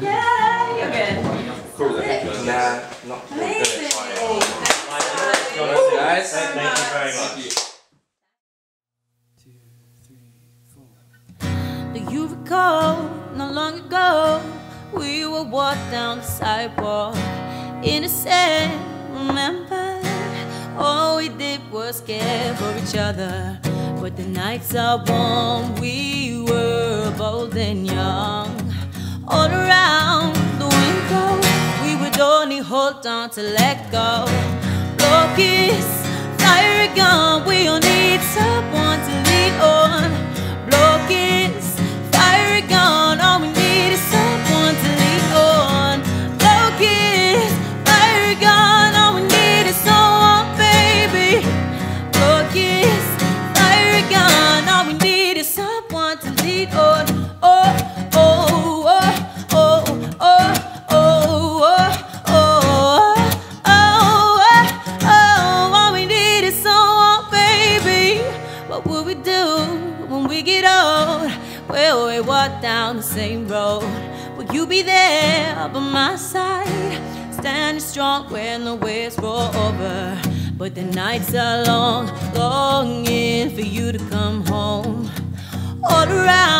Yeah, you're good. Nah, not Amazing. guys. Thank you very much. Do you recall not long ago we would walk down the sidewalk innocent? Remember, all we did was care for each other. But the nights are warm, we were bold and young. All around the window, we would only hold on to let go. Blow kiss, fire a gun, Will we walk down the same road? Will you be there by my side? Standing strong when the waves roll over. But the nights are long, longing for you to come home. All around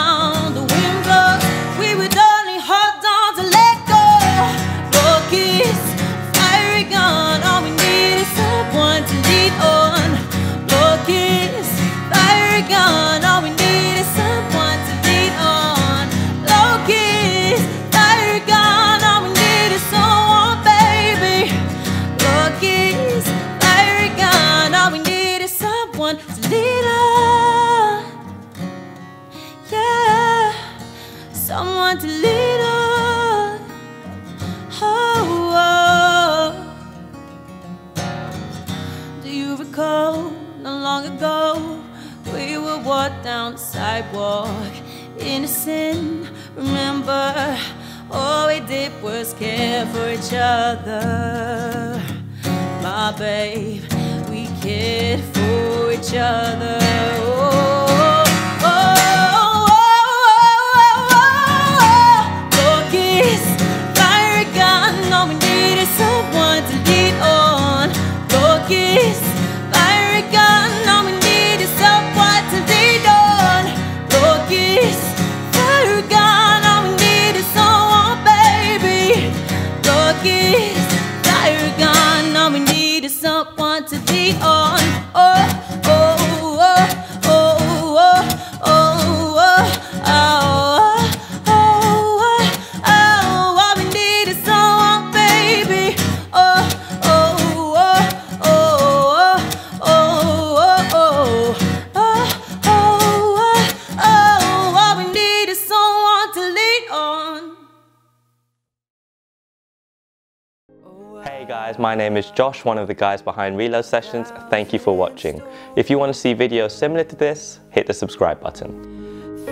on. Yeah, someone to lead on. Oh, oh. Do you recall not long ago we would walk down the sidewalk innocent? Remember, all we did was care for each other. My babe, each other. Oh, oh, oh, oh, oh, oh. Kiss, fire a gun, all we need is someone to lead on. Kiss, fire a gun, all we need is someone to on. Kiss, fire a gun, all we need is someone, baby. Kiss, fire a gun, all we need is someone to on. Guys, my name is Josh, one of the guys behind Reload Sessions. Thank you for watching. If you want to see videos similar to this, hit the subscribe button.